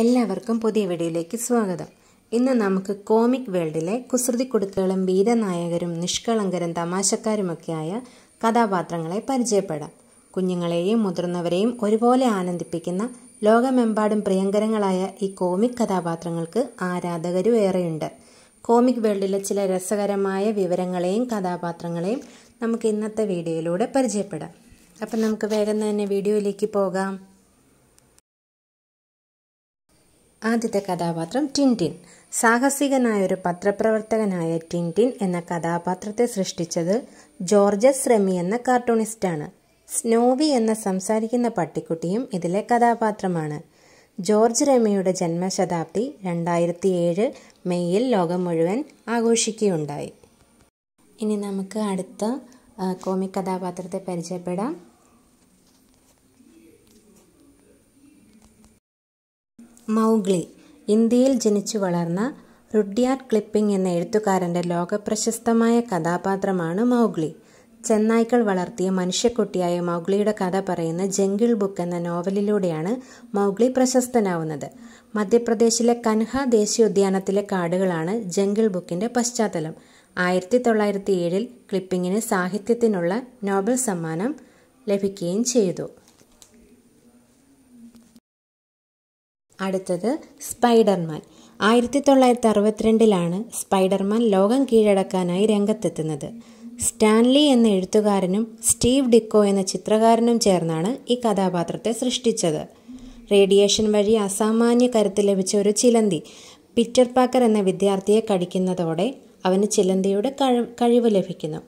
എല്ലാവർക്കും പുതിയ വീഡിയോയിലേക്ക് സ്വാഗതം. ഇന്ന് നമുക്ക് കോമിക് വേൾഡിലെ കുസൃതി കുടുക്കുകളും വീരനായകരും നിഷ്കളങ്കരും തമാശക്കാരുമൊക്കെയായ കഥാപാത്രങ്ങളെ പരിചയപ്പെടാം. കുഞ്ഞുങ്ങളെയും മുതിർന്നവരെയും ഒരുപോലെ ആനന്ദിപ്പിക്കുന്ന ലോകമെമ്പാടും പ്രിയങ്കരങ്ങളായ ഈ കോമിക് കഥാപാത്രങ്ങൾക്ക് ആരാധകരും ഏറെയുണ്ട്. കോമിക് വേൾഡിലെ ചില രസകരമായ വിവരങ്ങളെയും കഥാപാത്രങ്ങളെയും നമുക്ക് ഇന്നത്തെ വീഡിയോയിലൂടെ പരിചയപ്പെടാം. അപ്പം നമുക്ക് വേഗം തന്നെ വീഡിയോയിലേക്ക് പോകാം. ആദ്യത്തെ കഥാപാത്രം ടിന്റിൻ സാഹസികനായ ഒരു പത്രപ്രവർത്തകനായ ടിന്റിൻ എന്ന കഥാപാത്രത്തെ സൃഷ്ടിച്ചത് ജോർജസ് റെമി എന്ന കാർട്ടൂണിസ്റ്റാണ്. സ്നോവി എന്ന സംസാരിക്കുന്ന പട്ടിക്കുട്ടിയും ഇതിലെ കഥാപാത്രമാണ്. ജോർജ് റെമിയുടെ ജന്മശതാബ്ദി രണ്ടായിരത്തി ഏഴ് മെയ്യിൽ ലോകം മുഴുവൻ ആഘോഷിക്കുകയുണ്ടായി. ഇനി നമുക്ക് അടുത്ത കോമിക് കഥാപാത്രത്തെ പരിചയപ്പെടാം. മൗഗ്ലി ഇന്ത്യയിൽ ജനിച്ചു വളർന്ന റുഡ്യാർഡ് ക്ലിപ്പിംഗ് എന്ന എഴുത്തുകാരന്റെ ലോകപ്രശസ്തമായ കഥാപാത്രമാണ് മൗഗ്ലി. ചെന്നായ്ക്കൾ വളർത്തിയ മനുഷ്യക്കുട്ടിയായ മൗഗ്ലിയുടെ കഥ പറയുന്ന ജംഗിൾ ബുക്ക് എന്ന നോവലിലൂടെയാണ് മൗഗ്ലി പ്രശസ്തനാവുന്നത്. മധ്യപ്രദേശിലെ കൻഹ ദേശീയോദ്യാനത്തിലെ കാടുകളാണ് ജംഗിൾ ബുക്കിന്റെ പശ്ചാത്തലം. ആയിരത്തി തൊള്ളായിരത്തി ഏഴിൽ ക്ലിപ്പിങ്ങിന് സാഹിത്യത്തിനുള്ള നോബൽ സമ്മാനം ലഭിക്കുകയും ചെയ്തു. അടുത്തത് സ്പൈഡർമാൻ. ആയിരത്തി തൊള്ളായിരത്തി അറുപത്തിരണ്ടിലാണ് സ്പൈഡർമാൻ ലോകം കീഴടക്കാനായി രംഗത്തെത്തുന്നത്. സ്റ്റാൻലി എന്ന എഴുത്തുകാരനും സ്റ്റീവ് ഡിക്കോ എന്ന ചിത്രകാരനും ചേർന്നാണ് ഈ കഥാപാത്രത്തെ സൃഷ്ടിച്ചത്. റേഡിയേഷൻ വഴി അസാമാന്യ കരുത്ത് ലഭിച്ച ഒരു ചിലന്തി പിറ്റർ പാക്കർ എന്ന വിദ്യാർത്ഥിയെ കടിക്കുന്നതോടെ അവന് ചിലന്തിയുടെ കഴിവ് ലഭിക്കുന്നു.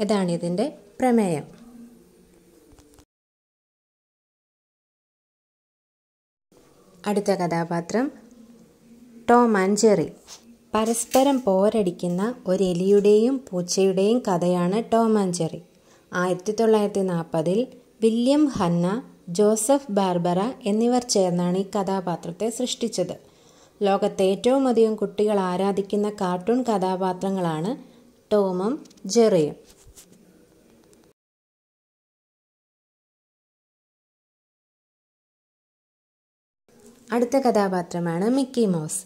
ഇതാണ് ഇതിന്റെ പ്രമേയം. അടുത്ത കഥാപാത്രം ടോം ആൻഡ് ജെറി. പരസ്പരം പോരടിക്കുന്ന ഒരു എലിയുടെയും പൂച്ചയുടെയും കഥയാണ് ടോം ആൻഡ് ജെറി. ആയിരത്തി തൊള്ളായിരത്തി നാൽപ്പതിൽ വില്യം ഹന്ന ജോസഫ് ബാർബറ എന്നിവർ ചേർന്നാണ് ഈ കഥാപാത്രത്തെ സൃഷ്ടിച്ചത്. ലോകത്തെ ഏറ്റവും അധികം കുട്ടികൾ ആരാധിക്കുന്ന കാർട്ടൂൺ കഥാപാത്രങ്ങളാണ് ടോമും ജെറിയും. അടുത്ത കഥാപാത്രമാണ് മിക്കി മൗസ്.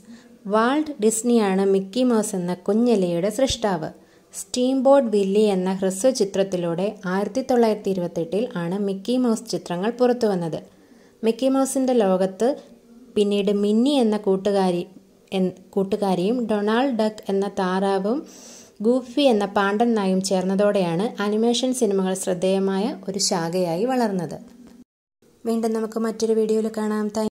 വാൾഡ് ഡിസ്നിയാണ് മിക്കി മൗസ് എന്ന കുഞ്ഞലിയുടെ സൃഷ്ടാവ്. സ്റ്റീം ബോർഡ് വില്ലി എന്ന ഹ്രസ്വ ചിത്രത്തിലൂടെ ആയിരത്തി തൊള്ളായിരത്തി ഇരുപത്തെട്ടിൽ ആണ് മിക്കി മൗസ് ചിത്രങ്ങൾ പുറത്തു വന്നത്. മിക്കി മൗസിന്റെ ലോകത്ത് പിന്നീട് മിന്നി എന്ന കൂട്ടുകാരി കൂട്ടുകാരിയും ഡൊണാൾഡ് ഡക്ക് എന്ന താറാവും ഗൂഫി എന്ന പാണ്ഡൻ നായും ചേർന്നതോടെയാണ് അനിമേഷൻ സിനിമകൾ ശ്രദ്ധേയമായ ഒരു ശാഖയായി വളർന്നത്. വീണ്ടും നമുക്ക് മറ്റൊരു വീഡിയോയിൽ കാണാം.